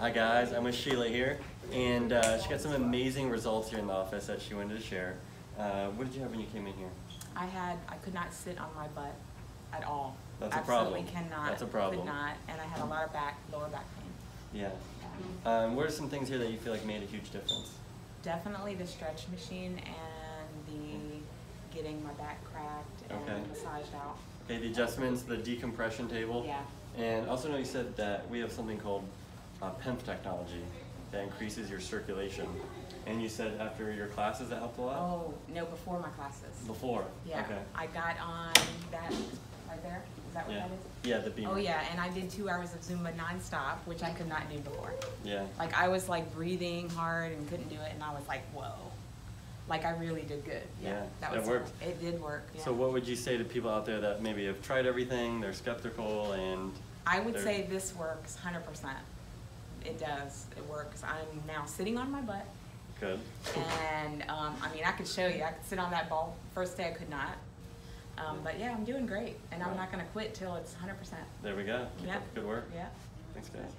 Hi guys, I'm with Sheila here, and uh, she got some amazing results here in the office that she wanted to share. Uh, what did you have when you came in here? I had, I could not sit on my butt at all. That's a Absolutely problem. cannot. That's a problem. Could not, and I had a lot of back, lower back pain. Yeah. Um, what are some things here that you feel like made a huge difference? Definitely the stretch machine and the getting my back cracked and Okay. massaged out. Okay, the adjustments, the decompression table. Yeah. And also know you said that we have something called uh, PEMF technology that increases your circulation. And you said after your classes that helped a lot? Oh, no, before my classes. Before? Yeah, Okay. I got on that, right there, is that what Yeah. that is? Yeah, the Bemer. Oh, yeah, and I did two hours of Zumba nonstop, which I could not do before. Yeah. Like I was like breathing hard and couldn't do it, and I was like, whoa. Like I really did good. Yeah, that it was worked. It did work. Yeah. So what would you say to people out there that maybe have tried everything, they're skeptical, and I would say this works 100%. It does. It works. I'm now sitting on my butt, good? and um, I mean, I could show you. I could sit on that ball. First day I could not. Um, but yeah, I'm doing great, and I'm not going to quit till it's 100%. There we go. Yeah. good work. Yeah. Thanks, guys.